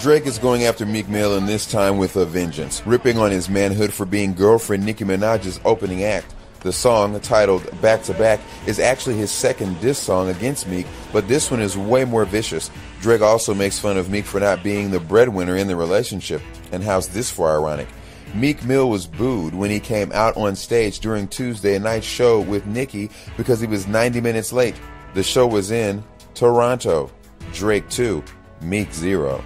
Drake is going after Meek Mill and this time with a vengeance, ripping on his manhood for being girlfriend Nicki Minaj's opening act. The song, titled Back to Back, is actually his second diss song against Meek, but this one is way more vicious. Drake also makes fun of Meek for not being the breadwinner in the relationship. And how's this for ironic? Meek Mill was booed when he came out on stage during Tuesday night's show with Nicki because he was 90 minutes late. The show was in Toronto. Drake 2, Meek 0.